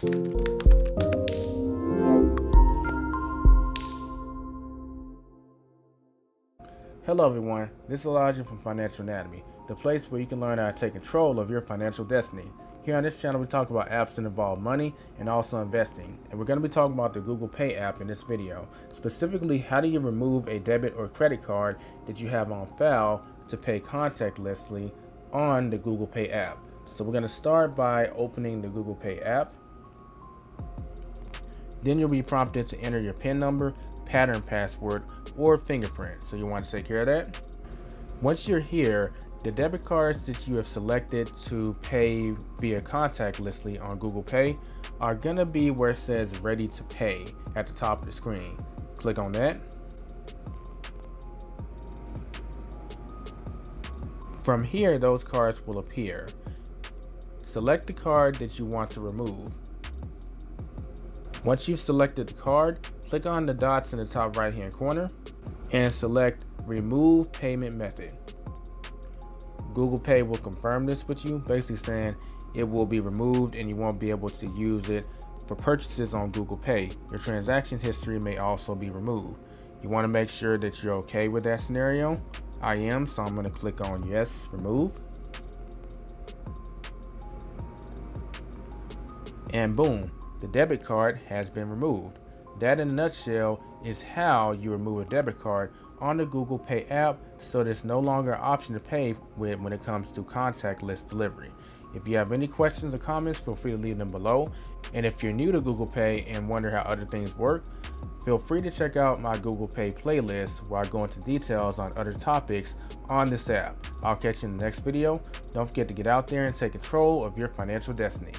Hello everyone, this is Elijah from Financial Anatomy, the place where you can learn how to take control of your financial destiny. Here on this channel we talk about apps that involve money and also investing, and we're going to be talking about the Google Pay app in this video. Specifically, how do you remove a debit or credit card that you have on file to pay contactlessly on the Google Pay app. So we're going to start by opening the Google Pay app. Then you'll be prompted to enter your PIN number, pattern password, or fingerprint. So you want to take care of that. Once you're here, the debit cards that you have selected to pay via contactlessly on Google Pay are gonna be where it says ready to pay at the top of the screen. Click on that. From here, those cards will appear. Select the card that you want to remove. Once you've selected the card, click on the dots in the top right hand corner and select remove payment method. Google Pay will confirm this with you, basically saying it will be removed and you won't be able to use it for purchases on Google Pay. Your transaction history may also be removed. You want to make sure that you're okay with that scenario. I am, so I'm going to click on yes, remove. And boom, the debit card has been removed. That in a nutshell is how you remove a debit card on the Google Pay app so there's no longer an option to pay with when it comes to contactless delivery. If you have any questions or comments, feel free to leave them below. And if you're new to Google Pay and wonder how other things work, feel free to check out my Google Pay playlist where I go into details on other topics on this app. I'll catch you in the next video. Don't forget to get out there and take control of your financial destiny.